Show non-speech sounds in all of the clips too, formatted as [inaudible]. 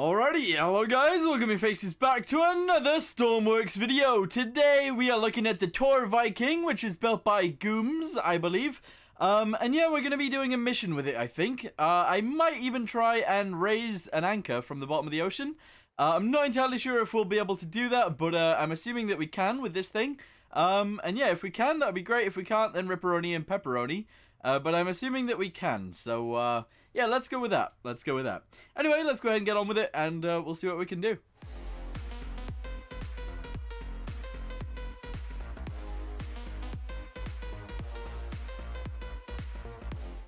Alrighty, hello guys, welcome your faces back to another Stormworks video. Today we are looking at the Tor Viking, which is built by Gooms, I believe. Um, and yeah, we're going to be doing a mission with it, I think. Uh, I might even try and raise an anchor from the bottom of the ocean. Uh, I'm not entirely sure if we'll be able to do that, but uh, I'm assuming that we can with this thing. Um, and yeah, if we can, that'd be great. If we can't, then ripperoni and pepperoni. Uh, but I'm assuming that we can, so uh, yeah, let's go with that. Let's go with that. Anyway, let's go ahead and get on with it, and uh, we'll see what we can do.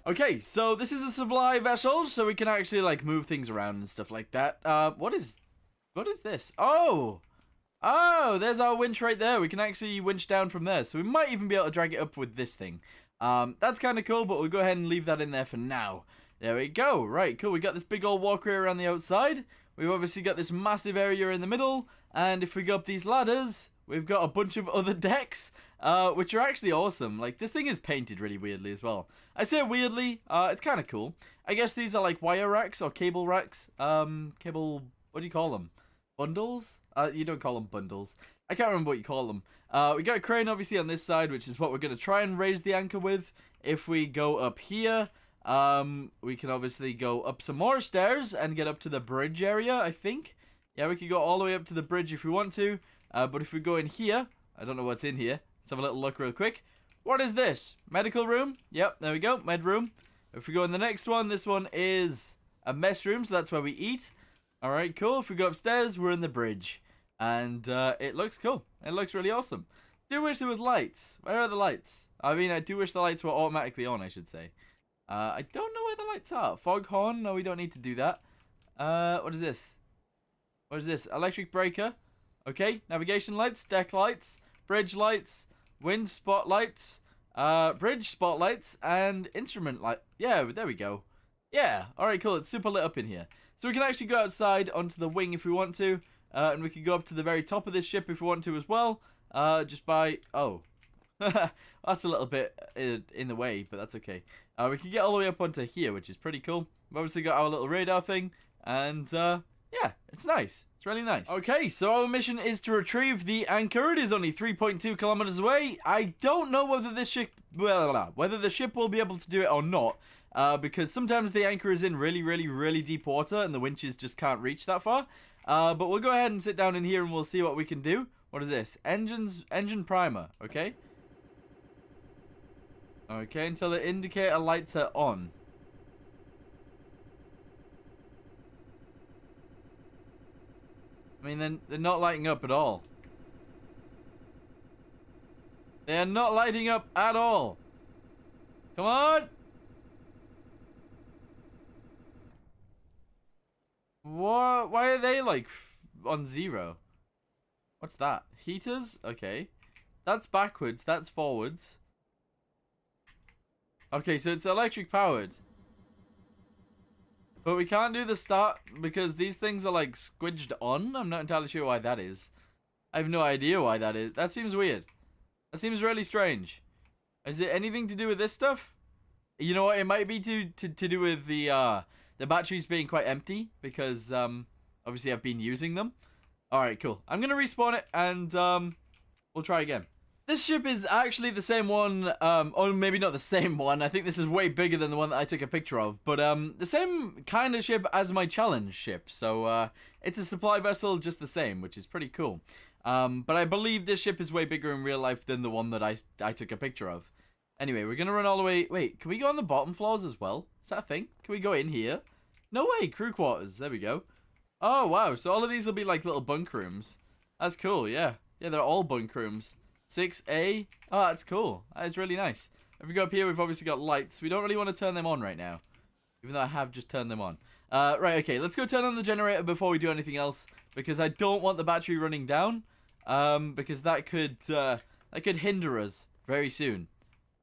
Okay, so this is a supply vessel, so we can actually like move things around and stuff like that. Uh, what is, what is this? Oh, oh, there's our winch right there. We can actually winch down from there, so we might even be able to drag it up with this thing. Um, that's kind of cool, but we'll go ahead and leave that in there for now. There we go. Right, cool. We got this big old walkway around the outside. We've obviously got this massive area in the middle. And if we go up these ladders, we've got a bunch of other [laughs] decks, uh, which are actually awesome. Like, this thing is painted really weirdly as well. I say weirdly, uh, it's kind of cool. I guess these are like wire racks or cable racks. Um, cable, what do you call them? Bundles? Uh, you don't call them bundles. I can't remember what you call them. Uh, we got a crane obviously on this side, which is what we're going to try and raise the anchor with. If we go up here, um, we can obviously go up some more stairs and get up to the bridge area, I think. Yeah, we could go all the way up to the bridge if we want to. Uh, but if we go in here, I don't know what's in here. Let's have a little look real quick. What is this? Medical room? Yep, there we go. Med room. If we go in the next one, this one is a mess room, so that's where we eat. Alright, cool. If we go upstairs, we're in the bridge. And uh, it looks cool. It looks really awesome. Do wish there was lights. Where are the lights? I mean, I do wish the lights were automatically on, I should say. Uh, I don't know where the lights are. Foghorn? No, we don't need to do that. Uh, what is this? What is this? Electric breaker. Okay, navigation lights, deck lights, bridge lights, wind spotlights, uh, bridge spotlights, and instrument light. Yeah, there we go. Yeah, alright, cool. It's super lit up in here. So we can actually go outside onto the wing if we want to. Uh, and we can go up to the very top of this ship if we want to as well. Uh, just by... Oh. [laughs] that's a little bit in, in the way, but that's okay. Uh, we can get all the way up onto here, which is pretty cool. We've obviously got our little radar thing. And, uh, yeah, it's nice. It's really nice. Okay, so our mission is to retrieve the anchor. It is only 3.2 kilometers away. I don't know whether this ship... Whether the ship will be able to do it or not. Uh, because sometimes the anchor is in really, really, really deep water and the winches just can't reach that far. Uh, but we'll go ahead and sit down in here and we'll see what we can do. What is this? Engines, engine primer, okay? Okay, until the indicator lights are on. I mean, they're, they're not lighting up at all. They're not lighting up at all. Come on! What? Why are they like on zero? What's that? Heaters? Okay. That's backwards. That's forwards. Okay, so it's electric powered. But we can't do the start because these things are like squidged on. I'm not entirely sure why that is. I have no idea why that is. That seems weird. That seems really strange. Is it anything to do with this stuff? You know what? It might be to, to, to do with the uh, the batteries being quite empty because um, obviously I've been using them. Alright, cool. I'm going to respawn it and um, we'll try again. This ship is actually the same one, um, or maybe not the same one. I think this is way bigger than the one that I took a picture of. But um, the same kind of ship as my challenge ship. So uh, it's a supply vessel just the same, which is pretty cool. Um, but I believe this ship is way bigger in real life than the one that I, I took a picture of. Anyway, we're going to run all the way... Wait, can we go on the bottom floors as well? Is that a thing? Can we go in here? No way, crew quarters. There we go. Oh, wow. So all of these will be like little bunk rooms. That's cool, yeah. Yeah, they're all bunk rooms. 6A. Oh, that's cool. That is really nice. If we go up here, we've obviously got lights. We don't really want to turn them on right now. Even though I have just turned them on. Uh, right, okay. Let's go turn on the generator before we do anything else. Because I don't want the battery running down. Um, because that could, uh, that could hinder us very soon.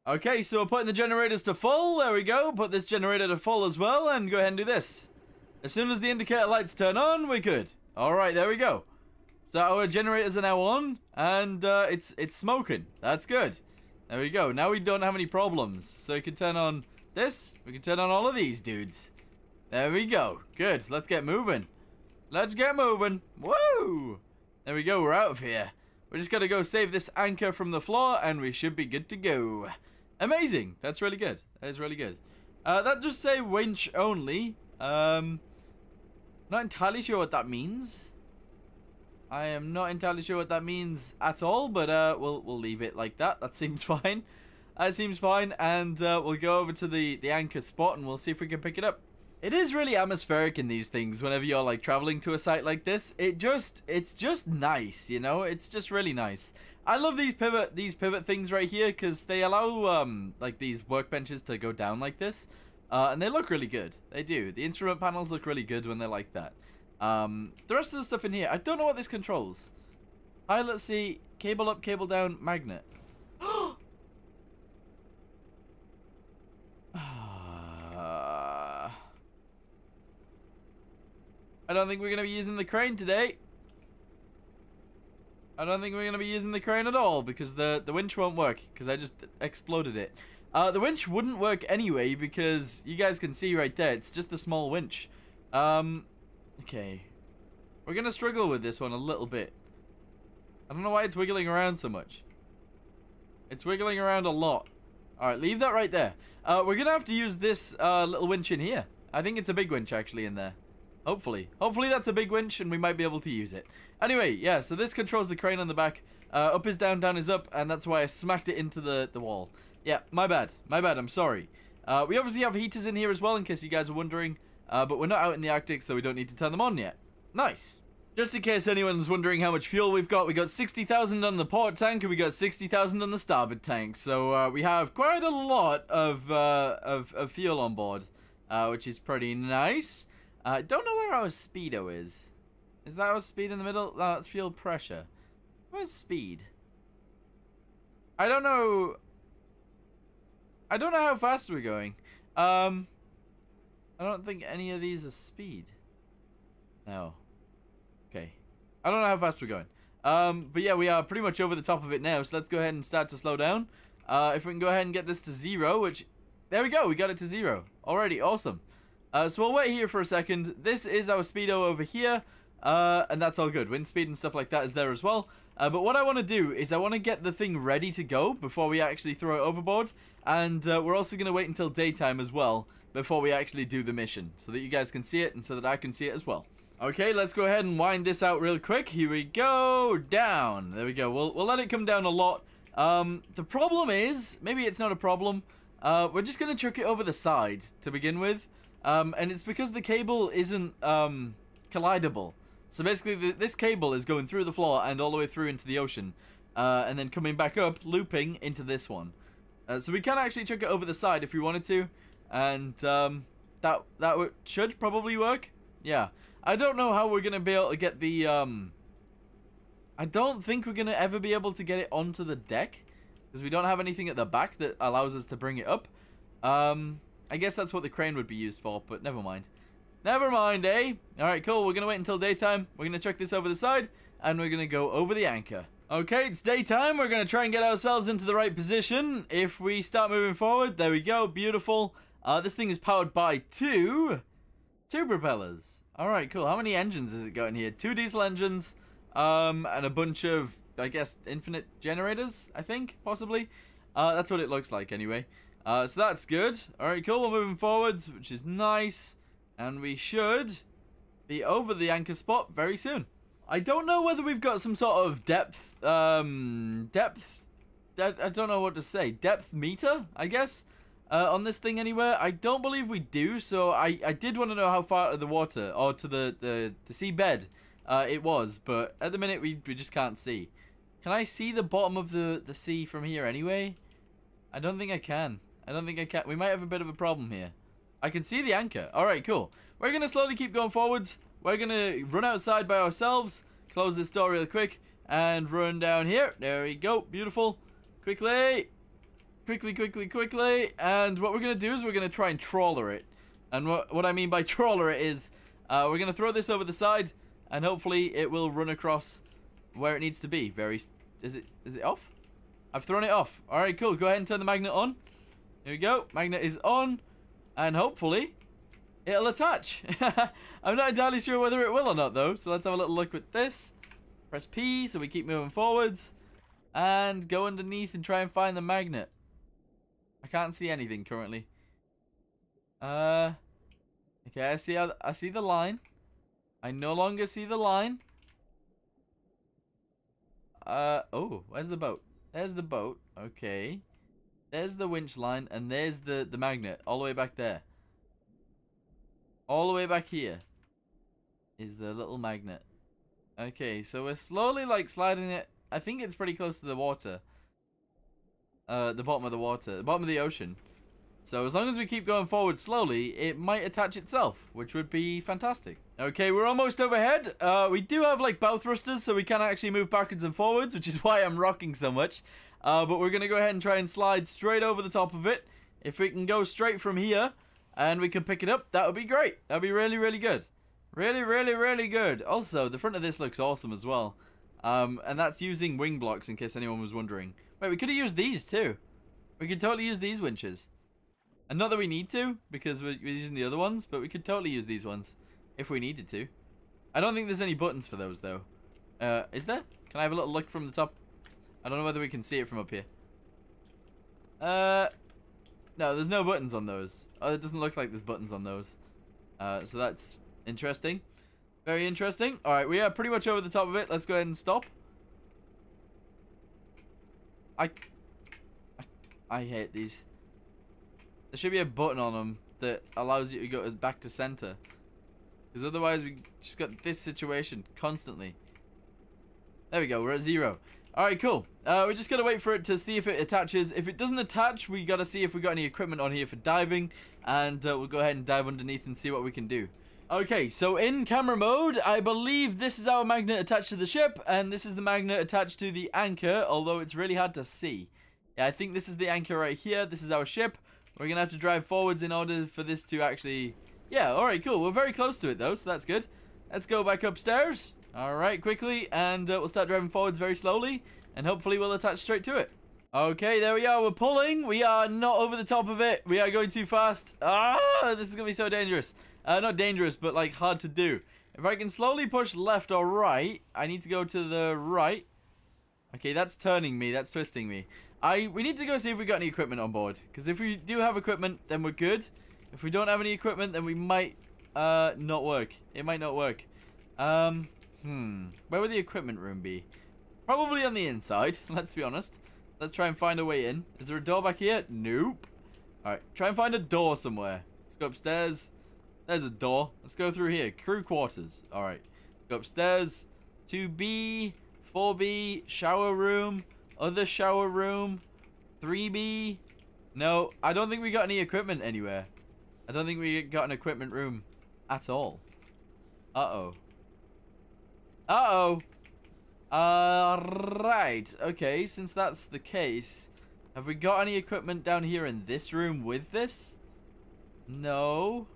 Okay, so we're putting the generators to full. There we go. Put this generator to full as well. And go ahead and do this. As soon as the indicator lights turn on, we're good. Alright, there we go. So our generators are now on, and uh, it's it's smoking. That's good. There we go. Now we don't have any problems. So we can turn on this. We can turn on all of these dudes. There we go. Good. Let's get moving. Let's get moving. Woo! There we go. We're out of here. We're just going to go save this anchor from the floor, and we should be good to go. Amazing. That's really good. That is really good. Uh, that just say winch only. Um, not entirely sure what that means. I am not entirely sure what that means at all, but uh, we'll we'll leave it like that. That seems [laughs] fine. That seems fine, and uh, we'll go over to the the anchor spot and we'll see if we can pick it up. It is really atmospheric in these things. Whenever you're like traveling to a site like this, it just it's just nice, you know. It's just really nice. I love these pivot these pivot things right here because they allow um like these workbenches to go down like this, uh, and they look really good. They do. The instrument panels look really good when they're like that. Um, the rest of the stuff in here, I don't know what this controls. Hi, let's see. Cable up, cable down, magnet. [gasps] I don't think we're going to be using the crane today. I don't think we're going to be using the crane at all because the, the winch won't work because I just exploded it. Uh, the winch wouldn't work anyway because you guys can see right there. It's just a small winch. Um, Okay. We're going to struggle with this one a little bit. I don't know why it's wiggling around so much. It's wiggling around a lot. Alright, leave that right there. Uh, we're going to have to use this uh, little winch in here. I think it's a big winch actually in there. Hopefully. Hopefully that's a big winch and we might be able to use it. Anyway, yeah, so this controls the crane on the back. Uh, up is down, down is up, and that's why I smacked it into the, the wall. Yeah, my bad. My bad, I'm sorry. Uh, we obviously have heaters in here as well, in case you guys are wondering. Uh, but we're not out in the Arctic, so we don't need to turn them on yet. Nice. Just in case anyone's wondering how much fuel we've got, we got 60,000 on the port tank and we got 60,000 on the starboard tank. So uh, we have quite a lot of, uh, of, of, fuel on board, uh, which is pretty nice. I uh, don't know where our speedo is. Is that our speed in the middle? No, that's fuel pressure. Where's speed? I don't know. I don't know how fast we're going. Um, I don't think any of these are speed. No. Okay. I don't know how fast we're going. Um, but yeah, we are pretty much over the top of it now, so let's go ahead and start to slow down. Uh, if we can go ahead and get this to zero, which... There we go, we got it to zero. Already, awesome. Uh, so we'll wait here for a second. This is our speedo over here. Uh, and that's all good. Wind speed and stuff like that is there as well. Uh, but what I want to do is I want to get the thing ready to go before we actually throw it overboard. And uh, we're also going to wait until daytime as well before we actually do the mission so that you guys can see it and so that I can see it as well. Okay, let's go ahead and wind this out real quick. Here we go. Down. There we go. We'll, we'll let it come down a lot. Um, the problem is, maybe it's not a problem. Uh, we're just going to chuck it over the side to begin with. Um, and it's because the cable isn't um, collidable. So basically, the, this cable is going through the floor and all the way through into the ocean. Uh, and then coming back up, looping into this one. Uh, so we can actually chuck it over the side if we wanted to and um, that that should probably work. Yeah, I don't know how we're gonna be able to get the. Um, I don't think we're gonna ever be able to get it onto the deck because we don't have anything at the back that allows us to bring it up. Um, I guess that's what the crane would be used for, but never mind. Never mind, eh? Alright, cool. We're going to wait until daytime. We're going to chuck this over the side, and we're going to go over the anchor. Okay, it's daytime. We're going to try and get ourselves into the right position. If we start moving forward, there we go. Beautiful. Uh, this thing is powered by two, two propellers. All right, cool. How many engines is it got in here? Two diesel engines, um, and a bunch of, I guess, infinite generators. I think possibly. Uh, that's what it looks like anyway. Uh, so that's good. All right, cool. We're moving forwards, which is nice, and we should be over the anchor spot very soon. I don't know whether we've got some sort of depth, um, depth. I, I don't know what to say. Depth meter, I guess uh, on this thing anywhere? I don't believe we do, so I, I did want to know how far to the water, or to the, the, the seabed uh, it was, but at the minute we, we just can't see. Can I see the bottom of the, the sea from here anyway? I don't think I can. I don't think I can. We might have a bit of a problem here. I can see the anchor. Alright, cool. We're going to slowly keep going forwards. We're going to run outside by ourselves, close this door real quick, and run down here. There we go. Beautiful. Quickly. Quickly, quickly, quickly. And what we're going to do is we're going to try and trawler it. And what, what I mean by [laughs] trawler it is uh, we're going to throw this over the side and hopefully it will run across where it needs to be. Very... Is it is it off? I've thrown it off. Alright, cool. Go ahead and turn the magnet on. Here we go. Magnet is on. And hopefully it'll attach. [laughs] I'm not entirely sure whether it will or not, though. So let's have a little look with this. Press P so we keep moving forwards. And go underneath and try and find the magnet. I can't see anything currently. Uh, okay, I see. I see the line. I no longer see the line. Uh, oh, where's the boat? There's the boat. Okay. There's the winch line, and there's the, the magnet, all the way back there. All the way back here is the little magnet. Okay, so we're slowly, like, sliding it. I think it's pretty close to the water. Uh, the bottom of the water. The bottom of the ocean. So as long as we keep going forward slowly, it might attach itself, which would be fantastic. Okay, we're almost overhead. Uh, we do have like bow thrusters, so we can actually move backwards and forwards, which is [laughs] why I'm rocking so much. Uh, but we're going to go ahead and try and slide straight over the top of it. If we can go straight from here and we can pick it up, that would be great. That would be really, really good. Really, really, really good. Also, the front of this looks awesome as well. Um, and that's using wing blocks in case anyone was wondering. Wait, we could have used these too. We could totally use these winches. And not that we need to, because we're, using the other ones, but we could totally use these ones if we needed to. I don't think there's any buttons for those, though. Uh, is there? Can I have a little look from the top? I don't know whether we can see it from up here. Uh, no, there's no buttons on those. Oh, it doesn't look like there's buttons on those. Uh, so that's interesting. Very interesting. All right, we are pretty much over the top of it. Let's go ahead and stop. I, I, I hate these. There should be a button on them that allows you to go back to center. Because otherwise we just got this situation constantly. There we go, we're at zero. Alright, cool. Uh, we just going to wait for it to see if it attaches. If it doesn't attach, we gotta see if we got any equipment on here for diving. And uh, we'll go ahead and dive underneath and see what we can do. Okay, so in camera mode, I believe this is our magnet attached to the ship. And this is the magnet attached to the anchor, although it's really hard to see. Yeah, I think this is the anchor right here. This is our ship. We're going to have to drive forwards in order for this to actually... Yeah, alright, cool. We're very close to it, though, so that's good. Let's go back upstairs. Alright, quickly. And uh, we'll start driving forwards very slowly. And hopefully we'll attach straight to it. Okay, there we are. We're pulling. We are not over the top of it. We are going too fast. Ah, this is going to be so dangerous. Uh, not dangerous, but like hard to do. If I can slowly push left or right, I need to go to the right. Okay, that's turning me. That's twisting me. I we need to go see if we got any equipment on board. Because if we do have equipment, then we're good. If we don't have any equipment, then we might uh not work. It might not work. Um, hmm. Where would the equipment room be? Probably on the inside, [laughs] let's be honest. Let's try and find a way in. Is there a door back here? Nope. Alright, try and find a door somewhere. Let's go upstairs. There's a door. Let's go through here. Crew quarters. Alright. Go upstairs. 2B. 4B. Shower room. Other shower room. 3B. No, I don't think we got any equipment anywhere. I don't think we got an equipment room at all. Uh-oh. Uh-oh. Uh, right. Okay, since that's the case, have we got any equipment down here in this room with this? No.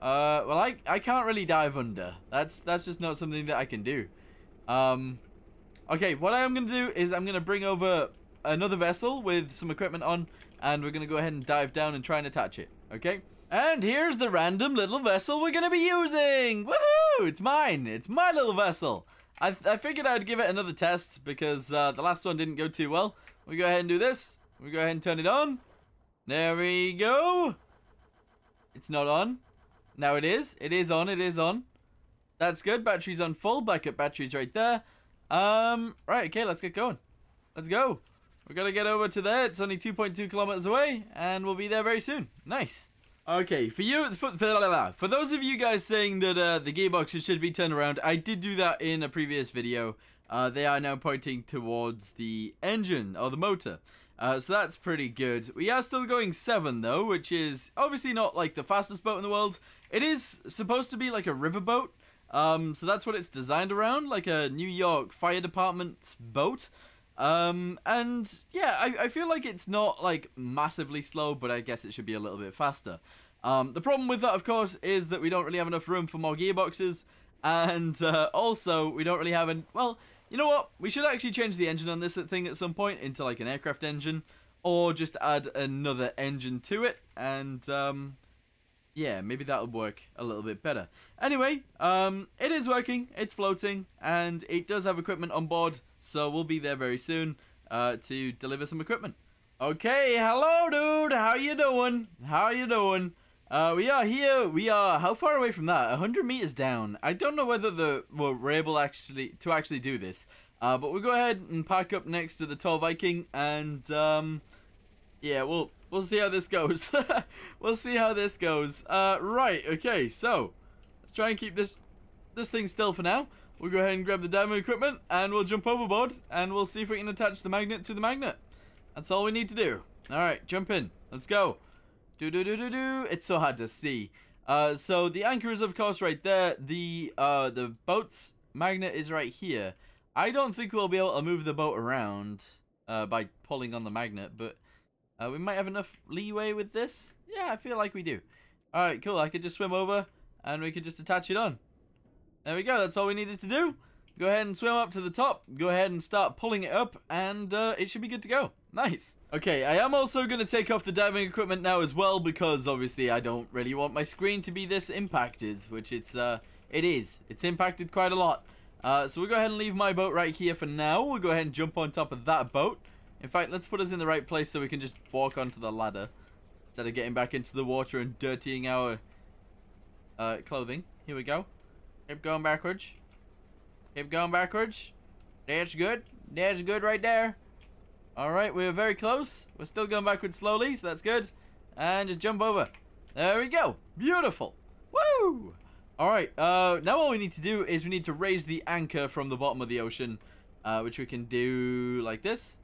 Uh, well, I, I can't really dive under. That's, that's just not something that I can do. Um, Okay, what I'm going to do is I'm going to bring over another vessel with some equipment on, and we're going to go ahead and dive down and try and attach it, okay? And here's the random little vessel we're going to be using! Woohoo! It's mine! It's my little vessel! I, I figured I'd give it another test because uh, the last one didn't go too well. We go ahead and do this. We go ahead and turn it on. There we go. It's not on. Now it is. It is on. It is on. That's good. Battery's on full. Backup battery's right there. Um, right, okay, let's get going. Let's go. We're going to get over to there. It's only 2.2 kilometers away, and we'll be there very soon. Nice. Okay, for you, for, for, those of you guys saying that uh, the gearboxes should be turned around, I did do that in a previous video. Uh, they are now pointing towards the engine, or the motor. Uh, so that's pretty good. We are still going 7 though, which is obviously not like the fastest boat in the world. It is supposed to be like a riverboat, um, so that's what it's designed around, like a New York Fire Department boat. Um, and yeah, I, I feel like it's not like massively slow, but I guess it should be a little bit faster. Um, the problem with that, of course, is that we don't really have enough room for more gearboxes, and uh, also we don't really have an well. You know what? We should actually change the engine on this thing at some point into like an aircraft engine, or just add another engine to it, and um, yeah, maybe that'll work a little bit better. Anyway, um, it is working, it's floating, and it does have equipment on board, so we'll be there very soon uh, to deliver some equipment. Okay, hello dude, how you doing? How you doing? Uh, we are here, we are, how far away from that? 100 meters down. I don't know whether the well, we're able actually to actually do this, uh, but we'll go ahead and park up next to the Tor Viking, and um, yeah, we'll we'll see how this goes. [laughs] we'll see how this goes. Uh, right, okay, so let's try and keep this this thing still for now. We'll go ahead and grab the demo equipment and we'll jump overboard and we'll see if we can attach the magnet to the magnet. That's all we need to do. All right, jump in. Let's go. Do do do do do. It's so hard to see. Uh, so the anchor is of course right there. The uh the boat's magnet is right here. I don't think we'll be able to move the boat around uh by pulling on the magnet, but uh, we might have enough leeway with this. Yeah, I feel like we do. Alright, cool. I could just swim over and we could just attach it on. There we go. That's all we needed to do. Go ahead and swim up to the top. Go ahead and start pulling it up and uh, it should be good to go. Nice. Okay, I am also going to take off the diving equipment now as well because obviously I don't really want my screen to be this impacted, which it's, uh, it is. It's impacted quite a lot. Uh, so we'll go ahead and leave my boat right here for now. We'll go ahead and jump on top of that boat. In fact, let's put us in the right place so we can just walk onto the ladder. Instead of getting back into the water and dirtying our uh, clothing. Here we go. Keep going backwards. Keep going backwards. That's good. That's good right there. Alright, we're very close. We're still going backwards slowly, so that's good. And just jump over. There we go. Beautiful. Woo! Alright, uh, now all we need to do is we need to raise the anchor from the bottom of the ocean. Uh, which we can do like this.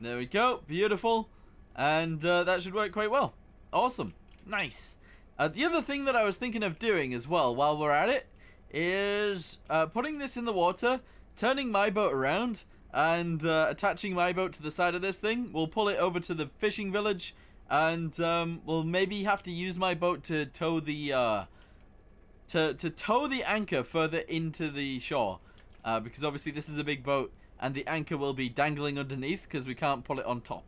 There we go. Beautiful. And uh, that should work quite well. Awesome. Nice. Uh, the other thing that I was thinking of doing as well while we're at it is uh, putting this in the water, turning my boat around, and uh, attaching my boat to the side of this thing. We'll pull it over to the fishing village, and um, we'll maybe have to use my boat to tow the uh, to to tow the anchor further into the shore, uh, because obviously this is a big boat and the anchor will be dangling underneath because we can't pull it on top.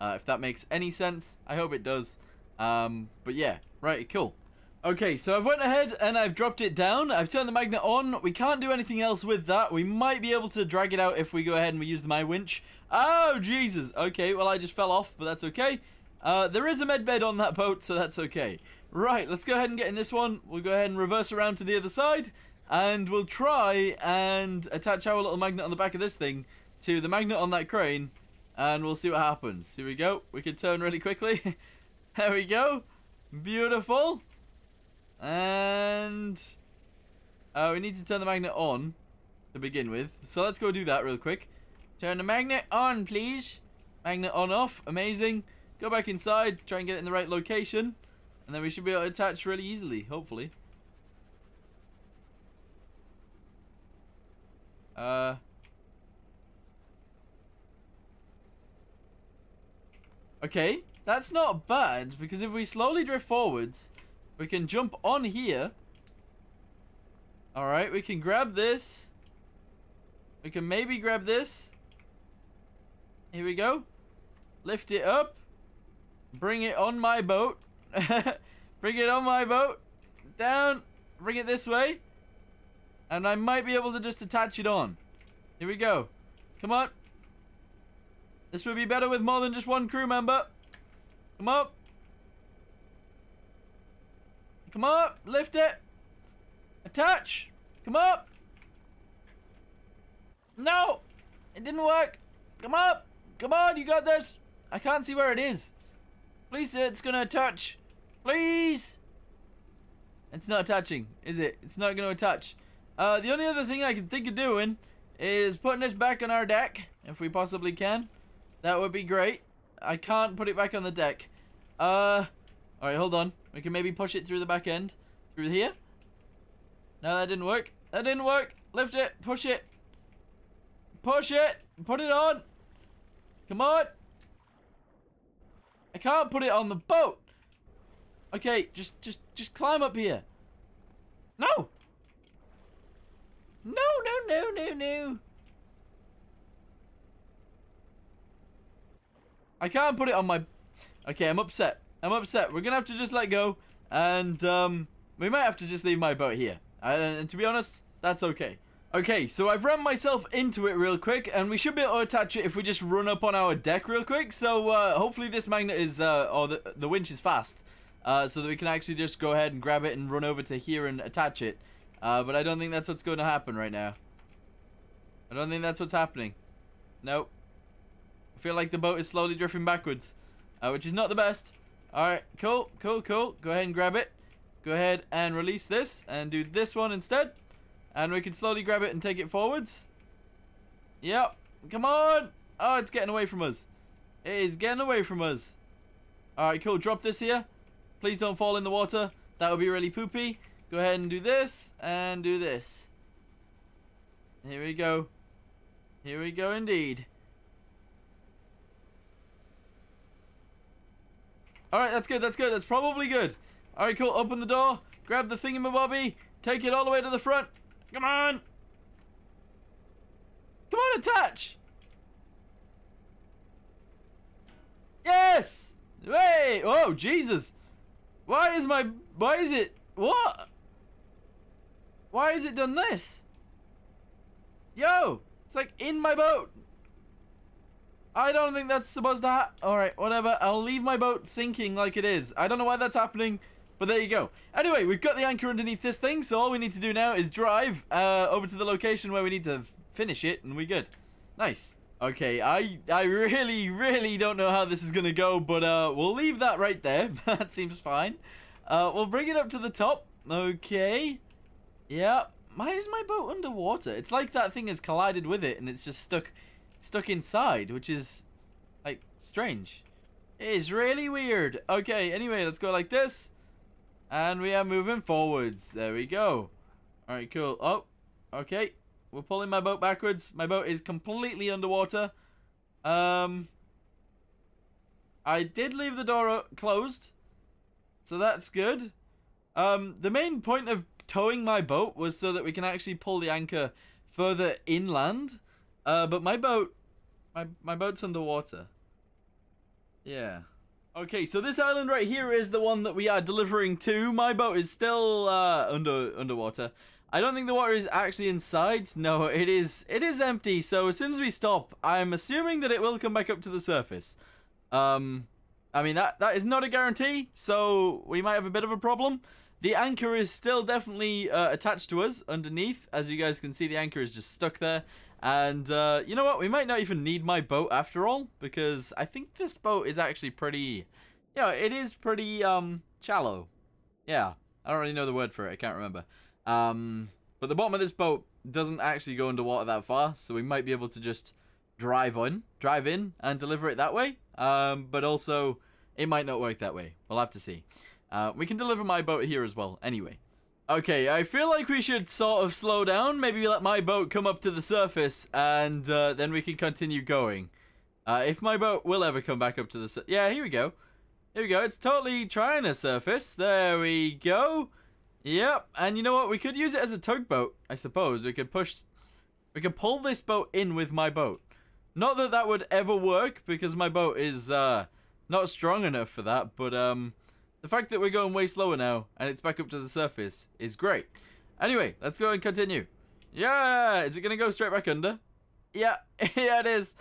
Uh, if that makes any sense, I hope it does. Um, but yeah, right, cool. Okay, so I've went ahead and I've dropped it down. I've turned the magnet on. We can't do anything else with that. We might be able to drag it out if we go ahead and we use the my winch. Oh, Jesus. Okay, well, I just fell off, but that's okay. Uh, there is a med bed on that boat, so that's okay. Right, let's go ahead and get in this one. We'll go ahead and reverse around to the other side. And we'll try and attach our little magnet on the back of this thing to the magnet on that crane. And we'll see what happens. Here we go. We can turn really quickly. [laughs] there we go. Beautiful. And... Uh, we need to turn the magnet on to begin with. So let's go do that real quick. Turn the magnet on, please. Magnet on off. Amazing. Go back inside. Try and get it in the right location. And then we should be able to attach really easily, hopefully. Uh. Okay, that's not bad, because if we slowly drift forwards, we can jump on here. Alright, we can grab this. We can maybe grab this. Here we go. Lift it up. Bring it on my boat. [laughs] bring it on my boat. Down. Bring it this way. And I might be able to just attach it on. Here we go. Come on. This would be better with more than just one crew member. Come up. Come up. Lift it. Attach. Come up. No. It didn't work. Come up. Come on. You got this. I can't see where it is. Please, it's going to attach. Please. It's not attaching, is it? It's not going to attach. Uh, the only other thing I can think of doing is putting this back on our deck, if we possibly can. That would be great. I can't put it back on the deck. Uh, alright, hold on. We can maybe push it through the back end. Through here? No, that didn't work. That didn't work. Lift it. Push it. Push it. Put it on. Come on. I can't put it on the boat. Okay, just, just, just climb up here. No. No, no, no, no, no. I can't put it on my... Okay, I'm upset. I'm upset. We're going to have to just let go And um, we might have to just leave my boat here. And, and to be honest, that's okay. Okay, so I've rammed myself into it real quick, and we should be able to attach it if we just run up on our deck real quick. So uh, hopefully this magnet is, uh, or the, the winch is fast, uh, so that we can actually just go ahead and grab it and run over to here and attach it. Uh, but I don't think that's what's going to happen right now. I don't think that's what's happening. Nope. I feel like the boat is slowly drifting backwards, uh, which is not the best. Alright, cool, cool, cool. Go ahead and grab it. Go ahead and release this and do this one instead. And we can slowly grab it and take it forwards. Yep. Come on. Oh, it's getting away from us. It is getting away from us. Alright, cool. Drop this here. Please don't fall in the water. That would be really poopy. Go ahead and do this and do this. Here we go. Here we go indeed. Alright, that's good, that's good. That's probably good. Alright, cool. Open the door. Grab the thingamabobby. Take it all the way to the front. Come on. Come on, attach. Yes. Wait. Oh, Jesus. Why is my... Why is it... What? Why has it done this? Yo. It's like in my boat. I don't think that's supposed to happen. Alright, whatever. I'll leave my boat sinking like it is. I don't know why that's happening. But there you go. Anyway, we've got the anchor underneath this thing, so all we need to do now is drive uh, over to the location where we need to finish it, and we're good. Nice. Okay, I I really, really don't know how this is going to go, but uh, we'll leave that right there. [laughs] that seems fine. Uh, we'll bring it up to the top. Okay. Yeah. Why is my boat underwater? It's like that thing has collided with it, and it's just stuck stuck inside, which is, like, strange. It is really weird. Okay, anyway, let's go like this. And we are moving forwards. There we go. Alright, cool. Oh, okay. We're pulling my boat backwards. My boat is completely underwater. Um, I did leave the door closed. So that's good. Um, the main point of towing my boat was so that we can actually pull the anchor further inland. Uh, but my boat, my, my boat's underwater. Yeah. Okay, so this island right here is the one that we are delivering to. My boat is still uh, under underwater. I don't think the water is actually inside. No, it is it is empty. So as soon as we stop, I'm assuming that it will come back up to the surface. Um, I mean, that, that is not a guarantee, so we might have a bit of a problem. The anchor is still definitely uh, attached to us underneath. As you guys can see, the anchor is just stuck there. And uh, you know what? We might not even need my boat after all, because I think this boat is actually pretty, you know, it is pretty um shallow. Yeah, I don't really know the word for it. I can't remember. Um, but the bottom of this boat doesn't actually go underwater that far, so we might be able to just drive on, drive in, and deliver it that way. Um, but also, it might not work that way. We'll have to see. Uh, we can deliver my boat here as well. Anyway. Okay, I feel like we should sort of slow down. Maybe let my boat come up to the surface, and uh, then we can continue going. Uh, if my boat will ever come back up to the surface. Yeah, here we go. Here we go. It's totally trying to surface. There we go. Yep. And you know what? We could use it as a tugboat, I suppose. We could push... We could pull this boat in with my boat. Not that that would ever work, because my boat is uh, not strong enough for that, but... um. The fact that we're going way slower now and it's back up to the surface is great. Anyway, let's go and continue. Yeah, is it going to go straight back under? Yeah, [laughs] yeah it is.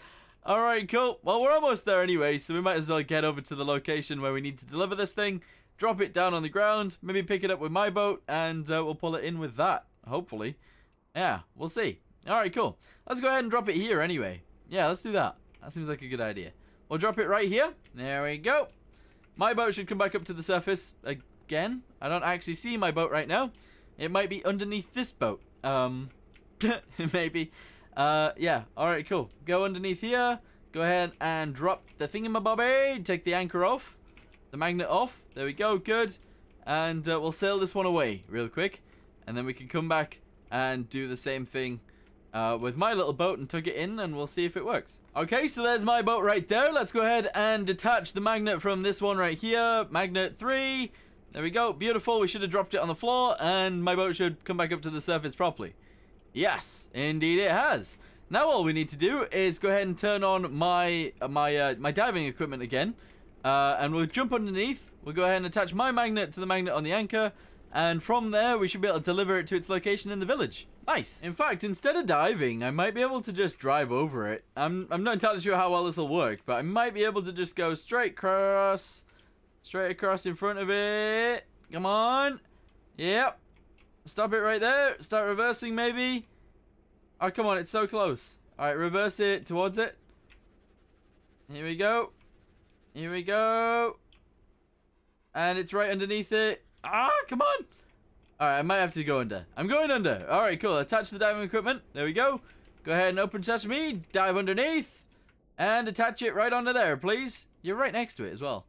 Alright, cool. Well, we're almost there anyway, so we might as well get over to the location where we need to deliver this thing, drop it down on the ground, maybe pick it up with my boat, and uh, we'll pull it in with that, hopefully. Yeah, we'll see. Alright, cool. Let's go ahead and drop it here anyway. Yeah, let's do that. That seems like a good idea. We'll drop it right here. There we go. My boat should come back up to the surface again. I don't actually see my boat right now. It might be underneath this boat. Um, [laughs] maybe. Uh, yeah. All right, cool. Go underneath here. Go ahead and drop the thingamabobby. Take the anchor off. The magnet off. There we go. Good. And uh, we'll sail this one away real quick. And then we can come back and do the same thing uh, with my little boat and tug it in and we'll see if it works. Okay, so there's my boat right there. Let's go ahead and detach the magnet from this one right here. Magnet 3. There we go. Beautiful. We should have dropped it on the floor and my boat should come back up to the surface properly. Yes, indeed it has. Now all we need to do is go ahead and turn on my uh, my uh, my diving equipment again. Uh, and we'll jump underneath. we'll go ahead and attach my magnet to the magnet on the anchor. And from there, we should be able to deliver it to its location in the village. Nice. In fact, instead of diving, I might be able to just drive over it. I'm, I'm not entirely sure how well this will work, but I might be able to just go straight across. Straight across in front of it. Come on. Yep. Stop it right there. Start reversing, maybe. Oh, come on. It's so close. All right, reverse it towards it. Here we go. Here we go. And it's right underneath it. Ah, come on. All right, I might have to go under. I'm going under. All right, cool. Attach the diving equipment. There we go. Go ahead and open sesame. Dive underneath. And attach it right under there, please. You're right next to it as well.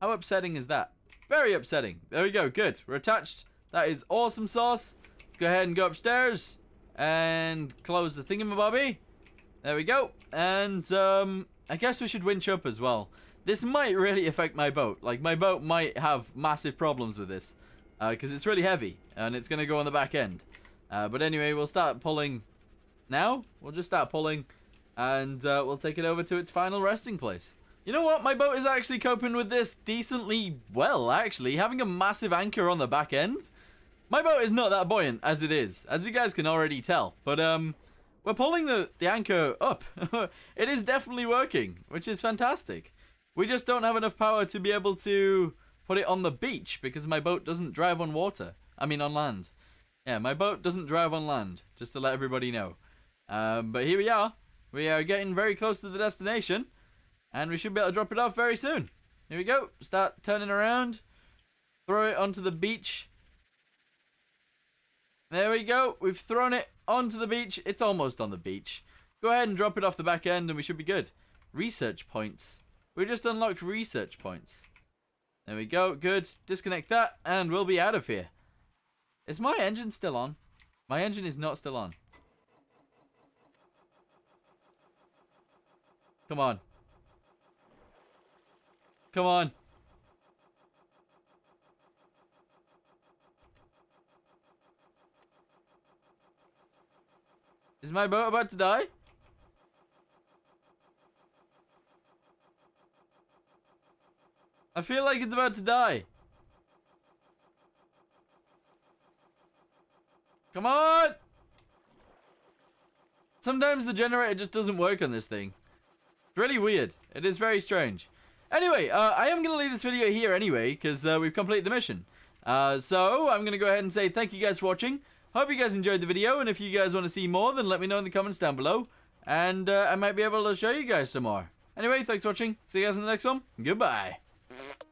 How upsetting is that? Very upsetting. There we go. Good. We're attached. That is awesome sauce. Let's go ahead and go upstairs. And close the thingamabobby. There we go. And um, I guess we should winch up as well. This might really affect my boat. Like, my boat might have massive problems with this. Because uh, it's really heavy. And it's going to go on the back end. Uh, but anyway, we'll start pulling now. We'll just start pulling. And uh, we'll take it over to its final resting place. You know what? My boat is actually coping with this decently well, actually. Having a massive anchor on the back end. My boat is not that buoyant as it is, as you guys can already tell. But, um, we're pulling the, the anchor up. [laughs] it is definitely working, which is fantastic. We just don't have enough power to be able to put it on the beach because my boat doesn't drive on water. I mean on land. Yeah, my boat doesn't drive on land, just to let everybody know. Um, but here we are. We are getting very close to the destination. And we should be able to drop it off very soon. Here we go. Start turning around. Throw it onto the beach. There we go. We've thrown it onto the beach. It's almost on the beach. Go ahead and drop it off the back end and we should be good. Research points. We just unlocked research points. There we go. Good. Disconnect that and we'll be out of here. Is my engine still on? My engine is not still on. Come on. Come on. Is my boat about to die? I feel like it's about to die. Come on! Sometimes the generator just doesn't work on this thing. It's really weird. It is very strange. Anyway, uh, I am going to leave this video here anyway, because uh, we've completed the mission. Uh, so, I'm going to go ahead and say thank you guys for watching. Hope you guys enjoyed the video, and if you guys want to see more, then let me know in the comments down below. And uh, I might be able to show you guys some more. Anyway, thanks for watching. See you guys in the next one. Goodbye. Mm-hmm.